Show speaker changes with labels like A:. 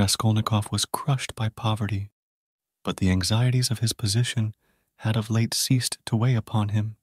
A: Raskolnikov was crushed by poverty, but the anxieties of his position had of late ceased to weigh upon him.